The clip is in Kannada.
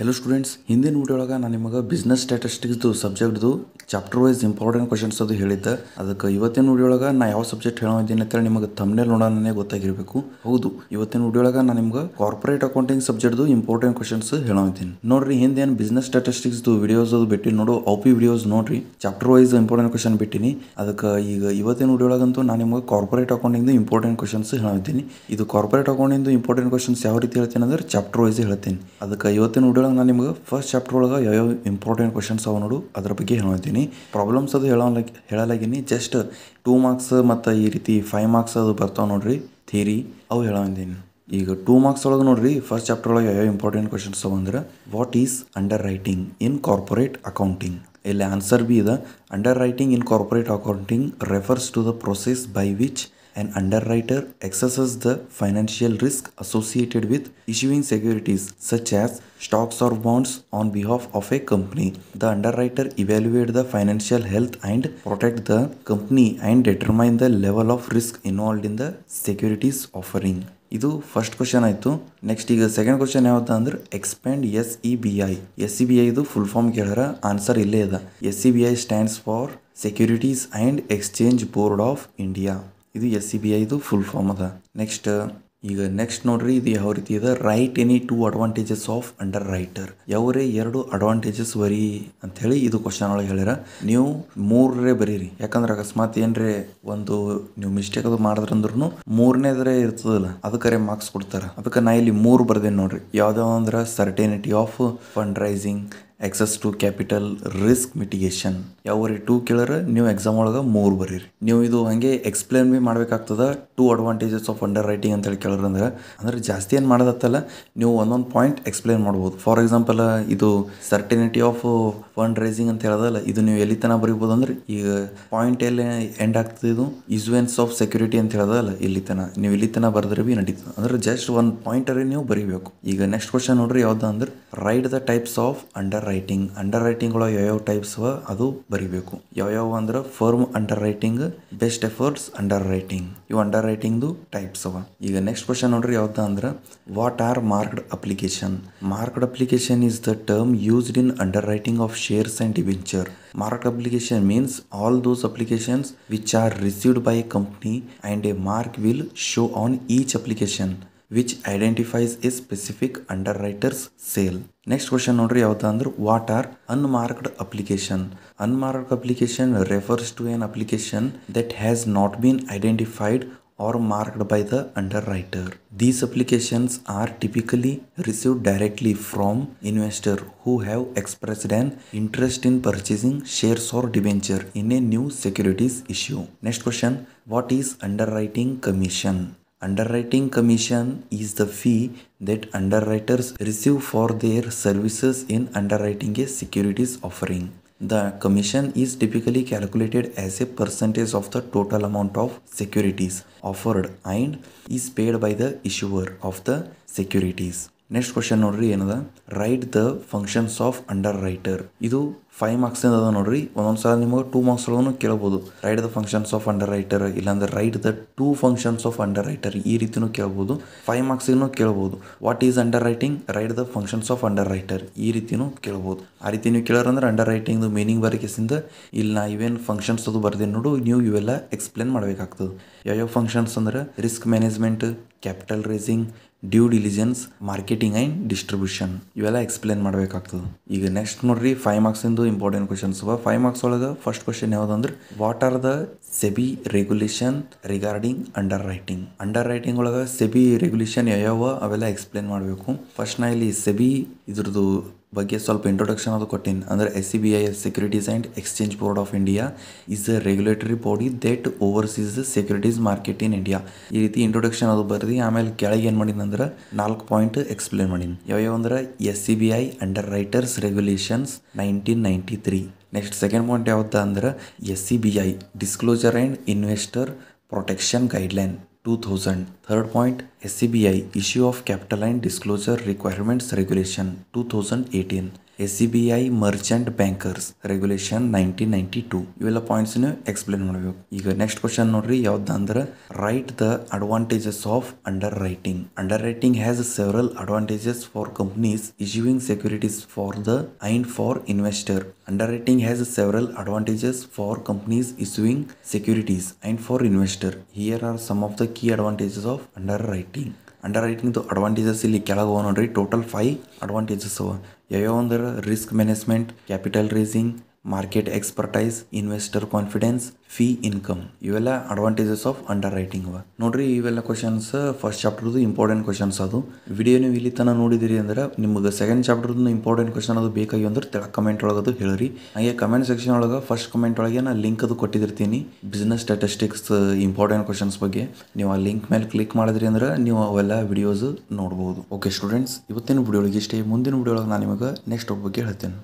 ಹೆಲೋ ಸ್ಟೂಡೆಂಟ್ಸ್ ಹಿಂದಿನ ವಿಡಿಯೊಳಗೆ ನಾನು ನಿಮಗೆ ಬಿಸ್ನೆಸ್ ಸ್ಟ್ಯಾಟಿಸ್ಟಿಕ್ಸ್ದು ಸಬ್ಜೆಕ್ಟ್ದು ಚಾಪ್ಟರ್ ವೈಸ್ ಇಂಪಾರ್ಟೆಂಟ್ ಕ್ವಶನ್ಸ್ ಅದು ಹೇಳಿದ್ದೆ. ಅದಕ್ಕೆ ಇವತ್ತಿನ ವಿಡಿಯೊಳಗೆ ನಾ ಯಾವ ಸಬ್ಜೆಕ್ಟ್ ಹೇಳೋದಿದ್ದೀನಿ ಅಂತೇಳಿ ನಿಮಗೆ ತಮ್ಮನೇ ನೋಡೋಣನೇ ಗೊತ್ತಾಗಿರಬೇಕು. ಹೌದು, ಇವತ್ತಿನ ವಿಡಿಯೊಳಗೆ ನಾನು ನಿಮ್ಗೆ ಕಾರ್ಪೊರೇಟ್ ಅಕೌಂಟಿಂಗ್ ಸಬ್ಜೆಕ್ಟ್ದು ಇಂಪಾರ್ಟೆಂಟ್ ಕ್ವಶನ್ಸ್ ಹೇಳೋದಿದ್ದೀನಿ ನೋಡ್ರಿ, ಹಿಂದೇನು ಬಿಸ್ನೆಸ್ ಸ್ಟ್ಯಾಟಿಸ್ಟಿಕ್ಸ್ದು ವಿಡಿಯೋಸ್ ಅದು ಬಿಟ್ಟು ನೋಡು ಪಿ ವಿಡಿಯೋಸ್ ನೋಡ್ರಿ ಚಾಪ್ಟರ್ ವೈಸ್ ಇಂಪಾರ್ಟೆಂಟ್ ಕ್ವಶನ್ ಬಿಟ್ಟಿನಿ. ಅದಕ್ಕೆ ಈಗ ಇವತ್ತಿನ ವಿಡಿಯೊಳಗಂತೂ ನಾನು ನಿಮಗೆ ಕಾರ್ಪೊರೇಟ್ ಅಕೌಂಟಿಂಗ್ದು ಇಂಪಾರ್ಟೆಂಟ್ ಕ್ವಶನ್ಸ್ ಹೇಳಿದ್ದೀನಿ ಇದು ಕಾರ್ಪೊರೇಟ್ ಅಕೌಂಟಿಂದು ಇಂಪಾರ್ಟೆಂಟ್ ಕ್ವಶನ್ಸ್ ಯಾವ ರೀತಿ ಹೇಳ್ತೀನಿ ಅಂದ್ರೆ ಚಾಪ್ಟರ್ ವೈಸ್ ಹೇಳ್ತೀನಿ. ಅದಕ್ಕೆ ಇವತ್ತಿನ ನಾನು ನಿಮ್ಗೆ ಫಸ್ಟ್ ಚಾಪ್ಟರ್ ಒಳಗೆ ಯಾವ್ಯಾವ ಇಂಪಾರ್ಟೆಂಟ್ ಕ್ವಶನ್ಸ್ ಅವ ನೋಡು, ಅದ್ರ ಬಗ್ಗೆ ಹೇಳ್ತೀನಿ ಪ್ರಾಬ್ಲಮ್ಸ್ ಅದು ಹೇಳ ಹೇಳಲಾಗಿನಿ ಜಸ್ಟ್ ಟೂ ಮಾರ್ಕ್ಸ್ ಮತ್ತು ಈ ರೀತಿ ಫೈವ್ ಮಾರ್ಕ್ಸ್ ಅದು ಬರ್ತಾವೆ ನೋಡ್ರಿ ಥಿಯರಿ ಅವು ಹೇಳೋದಿನಿ ಈಗ ಟೂ ಮಾರ್ಕ್ಸ್ ಒಳಗೆ ನೋಡ್ರಿ ಫಸ್ಟ್ ಚಾಪ್ಟರ್ ಒಳಗೆ ಯಾವ ಇಂಪಾರ್ಟೆಂಟ್ ಕ್ವಶನ್ಸ್ ಅವ ಅಂದ್ರೆ what is underwriting in corporate accounting ಇಲ್ಲಿ ಆನ್ಸರ್ ಬಿ ಇದೆ. Underwriting in corporate accounting refers to the process by which an underwriter assesses the financial risk associated with issuing securities such as stocks or bonds on behalf of a company. The underwriter evaluates the financial health and protect the company and determine the level of risk involved in the securities offering. ಇದು ಫಸ್ಟ್ ಕ್ವಶನ್ ಆಯಿತು ನೆಕ್ಸ್ಟ್ ಈಗ ಸೆಕೆಂಡ್ ಕ್ವಶನ್ ಯಾವ್ದು ಅಂದ್ರೆ expand S E B I S C B I ಇದು ಫುಲ್ ಫಾರ್ಮ್ ಕೇಳ್ಯಾರ ಆನ್ಸರ್ ಇಲ್ಲೇ ಇದೆ S C B I stands for Securities and Exchange Board of India ಇದು ಎಸ್ ಸಿ ಬಿ ಐದು ಫುಲ್ ಫಾರ್ಮ್ ಅದ. ನೆಕ್ಸ್ಟ್ ಈಗ ನೆಕ್ಸ್ಟ್ ನೋಡ್ರಿ, ಇದು ಯಾವ ರೀತಿ ಇದೆ write any two advantages of underwriter ಯಾವ್ರೇ ಎರಡು ಅಡ್ವಾಂಟೇಜಸ್ ಬರೀ ಅಂತ ಹೇಳಿ ಇದು ಕ್ವಶನ್ ಒಳಗೆ ಹೇಳ್ಯಾರ. ನೀವು ಮೂರರೇ ಬರೀರಿ. ಯಾಕಂದ್ರೆ ಅಕಸ್ಮಾತ್ ಏನ್ರಿ ಒಂದು ನೀವು ಮಿಸ್ಟೇಕ್ ಅದು ಮಾಡಿದ್ರಂದ್ರೂ ಮೂರನೇದ್ರೆ ಇರ್ತದಲ್ಲ, ಅದಕ್ಕರೆ ಮಾರ್ಕ್ಸ್ ಕೊಡ್ತಾರ. ಅದಕ್ಕೆ ನಾ ಇಲ್ಲಿ ಮೂರು ಬರ್ದೇನೆ ನೋಡ್ರಿ. ಯಾವ್ದಾವ ಅಂದ್ರೆ certainty of fund raising access to capital risk mitigation ರೀ ಟೂ ಕೇಳರ, ನೀವು ಎಕ್ಸಾಮ್ ಒಳಗೆ ಮೂರು ಬರೀರಿ. ನೀವು ಇದು ಹಂಗೆ ಎಕ್ಸ್ಪ್ಲೇನ್ ಬಿ ಮಾಡ್ಬೇಕಾಗ್ತದ two advantages of underwriting ಅಂತೇಳಿ ಕೇಳೋರು ಅಂದ್ರೆ ಅಂದ್ರೆ ಜಾಸ್ತಿ ಏನು ಮಾಡೋದತ್ತಲ್ಲ, ನೀವು ಒಂದೊಂದು ಪಾಯಿಂಟ್ ಎಕ್ಸ್ಪ್ಲೇನ್ ಮಾಡ್ಬೋದು. ಫಾರ್ ಎಕ್ಸಾಂಪಲ್ ಇದು ಸರ್ಟಿನಿಟಿ ಆಫ್ ಫಂಡ್ ರೈಸಿಂಗ್ ಅಂತ ಹೇಳೋದಲ್ಲ, ಇದು ನೀವು ಎಲ್ಲಿ ತನಕ ಬರೀಬೋದು ಅಂದ್ರೆ, ಈಗ ಪಾಯಿಂಟ್ ಎಲ್ಲಿ ಎಂಡ್ ಆಗ್ತದೆ ಇದು? ಇಸ್ವೆನ್ಸ್ ಆಫ್ ಸೆಕ್ಯೂರಿಟಿ ಅಂತ ಹೇಳೋದಲ್ಲ, ಇಲ್ಲಿ ತನ ನೀವು ಇಲ್ಲಿ ತನಕ ಬರೆದ್ರೆ ಬಿ ನಡೀತದೆ. ಅಂದ್ರೆ ಜಸ್ಟ್ ಒಂದು ಪಾಯಿಂಟರಿ ನೀವು ಬರೀಬೇಕು. ಈಗ ನೆಕ್ಸ್ಟ್ ಕ್ವಶನ್ ನೋಡ್ರಿ, ಯಾವ್ದು ಅಂದ್ರೆ write the types of underwriting underwriting ಒಳಗೆ ಯಾವ್ಯಾವ ಟೈಪ್ಸ್ ಅದು ಬರಿಬೇಕು. ಯಾವ್ಯಾವ ಅಂದ್ರೆ firm underwriting best efforts underwriting ಇವು ಅಂಡರ್ ರೈಟಿಂಗ್ದು ಟೈಪ್ಸ್ ಅವ. ಈಗ ನೆಕ್ಸ್ಟ್ ಕ್ವಶನ್ ನೋಡ್ರಿ ಯಾವ್ದ ಅಂದ್ರೆ what are marked application marked application is the term used in underwriting of shares and debenture marked application means all those application which are received by company and a mark will show on each each application which identifies a specific underwriter's sale. Next question ನೋಡ್ರಿ ಯಾವ್ದು ಅಂದ್ರೆ what are unmarked application unmarked application refers to an application that has not been identified or marked by the underwriter. These applications are typically received directly from investor who have expressed an interest in purchasing shares or debenture in a new securities issue. Next question, what is underwriting commission? Underwriting commission is the fee that underwriters receive for their services in underwriting a securities offering. The commission is typically calculated as a percentage of the total amount of securities offered and is paid by the issuer of the securities. Next question ನೋಡ್ರಿ, ಏನದ? Write the functions of underwriter ಇದು ಫೈವ್ ಮಾರ್ಕ್ಸ್ ಅದ ನೋಡ್ರಿ. ಒಂದೊಂದು ಸಲ ನಿಮಗೆ ಟೂ ಮಾರ್ಕ್ಸ್ ಕೇಳ್ಬೋದು. Write the functions of underwriter ಇಲ್ಲಾಂದ್ರೆ write the two functions of underwriter ಈ ರೀತಿನೂ ಕೇಳ್ಬೋದು. ಫೈವ್ ಮಾರ್ಕ್ಸಿಗೂ ಕೇಳ್ಬೋದು. What is underwriting write the functions of underwriter ಈ ರೀತಿನೂ ಕೇಳ್ಬೋದು. ಆ ರೀತಿ ನೀವು ಕೇಳೋರಂದ್ರೆ ಅಂಡರ್ ರೈಟಿಂಗ್ದು ಮೀನಿಂಗ್ ಬರೋಕೆಸಿಂದ ಇಲ್ಲಿ ನಾ ಇವೇನು ಫಂಕ್ಷನ್ಸ್ ಅದು ಬರ್ದೇನೆ ನೋಡು, ನೀವು ಇವೆಲ್ಲ ಎಕ್ಸ್ಪ್ಲೇನ್ ಮಾಡಬೇಕಾಗ್ತದೆ. ಯಾವ್ಯಾವ ಫಂಕ್ಷನ್ಸ್ ಅಂದ್ರೆ risk management capital raising due diligence marketing and distribution ಇವೆಲ್ಲ ಎಕ್ಸ್ಪ್ಲೇನ್ ಮಾಡಬೇಕಾಗ್ತದೆ. ಈಗ ನೆಕ್ಸ್ಟ್ ನೋಡ್ರಿ ಫೈವ್ ಮಾರ್ಕ್ಸಿಂದು ಇಂಪಾರ್ಟೆಂಟ್ ಕ್ವಶನ್ಸ್ ಅವ ಫೈವ್ ಮಾರ್ಕ್ಸ್ ಒಳಗೆ first question ಯಾವ್ದಂದ್ರೆ what are the SEBI regulation regarding underwriting underwriting ಒಳಗೆ ಸೆಬಿ ರೆಗ್ಯುಲೇಷನ್ ಯಾವ ಅವೆಲ್ಲ ಎಕ್ಸ್ಪ್ಲೇನ್ ಮಾಡಬೇಕು. ಫಸ್ಟ್ ನಾ ಇಲ್ಲಿ ಸೆಬಿ ಇದ್ರದ್ದು ಬಗ್ಗೆ ಸ್ವಲ್ಪ ಇಂಟ್ರೊಡಕ್ಷನ್ ಅದು ಕೊಟ್ಟಿನಿ. ಅಂದರೆ S C B I S Securities and Exchange Board of India is the regulatory body that oversees the securities market in India ಈ ರೀತಿ ಇಂಟ್ರೊಡಕ್ಷನ್ ಅದು ಬರ್ದು, ಆಮೇಲೆ ಕೆಳಗೆ ಏನು ಮಾಡಿನ ಅಂದ್ರೆ ನಾಲ್ಕು ಪಾಯಿಂಟ್ ಎಕ್ಸ್ಪ್ಲೇನ್ ಮಾಡೀನಿ. ಯಾವ್ಯಾವ ಅಂದ್ರೆ S E B I underwriters regulations nineteen ninety three next second point ಯಾವ್ದು ಅಂದ್ರೆ S E B I disclosure and investor protection guideline 2000. Third point SCBI Issue of Capital and Disclosure Requirements Regulation 2018. S C B I merchant bankers regulation nineteen ninety two ಇವೆಲ್ಲ ಪಾಯಿಂಟ್ಸ್ ಎಕ್ಸ್ಪ್ಲೇನ್ ಮಾಡಬೇಕು ಈಗ ನೆಕ್ಸ್ಟ್ ಕ್ವಶನ್ ನೋಡ್ರಿ ಯಾವ್ದು ಅಂದ್ರೆ write the advantages of underwriting underwriting has several advantages for companies issuing securities for the and for investor Underwriting has several advantages for companies issuing securities and for investor. Here are some of the key advantages of underwriting. Under advantages ಇಲ್ಲಿ ಕೆಳಗೆ ಹೋಗೋಣ ನೋಡ್ರಿ. ಟೋಟಲ್ ಫೈವ್ ಅಡ್ವಾಂಟೇಜಸ್ ಅವ. ಯಾವ್ಯಾವ ಅಂದ್ರೆ risk management capital raising market expertise investor confidence fee income ಇವೆಲ್ಲ ಅಡ್ವಾಂಟೇಜಸ್ ಆಫ್ ಅಂಡರ್ ರೈಟಿಂಗ್ ಅವ ನೋಡ್ರಿ, ಇವೆಲ್ಲ ಕ್ವಶನ್ಸ್ ಫಸ್ಟ್ ಚಾಪ್ಟರ್ದು ಇಂಪಾರ್ಟೆಂಟ್ ಕ್ವಶನ್ಸ್ ಅದು. ವಿಡಿಯೋ ನೀವು ಇಲ್ಲಿ ತನಕ ನೋಡಿದಿರಿ ಅಂದ್ರೆ ನಿಮ್ಗೆ ಸೆಕೆಂಡ್ ಚಾಪ್ಟರ್ದು ಇಂಪಾರ್ಟೆಂಟ್ ಕ್ವಶನ್ ಅದು ಬೇಕಾಗಿ ಅಂದ್ರೆ ಕಮೆಂಟ್ ಒಳಗದು ಹೇಳ್ರಿ. ಹಾಗೆ ಕಮೆಂಟ್ ಸೆಕ್ಷನ್ ಒಳಗೆ ಫಸ್ಟ್ ಕಮೆಂಟ್ ಒಳಗೆ ನಾನು ಲಿಂಕ್ ಅದು ಕೊಟ್ಟಿರ್ತೀನಿ ಬಿಸ್ನೆಸ್ ಸ್ಟಾಟಿಸ್ಟಿಕ್ಸ್ ಇಂಪಾರ್ಟೆಂಟ್ ಕ್ವಶನ್ಸ್ ಬಗ್ಗೆ. ನೀವು ಆ ಲಿಂಕ್ ಮೇಲೆ ಕ್ಲಿಕ್ ಮಾಡಿದ್ರಿ ಅಂದ್ರೆ ನೀವು ಅವೆಲ್ಲ ವಿಡಿಯೋಸ್ ನೋಡ್ಬೋದು. ಓಕೆ ಸ್ಟೂಡೆಂಟ್ಸ್ ಇವತ್ತಿನ ವಿಡಿಯೋ ಇಷ್ಟೇ. ಮುಂದಿನ ವಿಡಿಯೋ ಒಳಗೆ ನಾನು ನಿಮಗೆ ನೆಕ್ಸ್ಟ್ ಬಗ್ಗೆ ಹೇಳ್ತೇನೆ.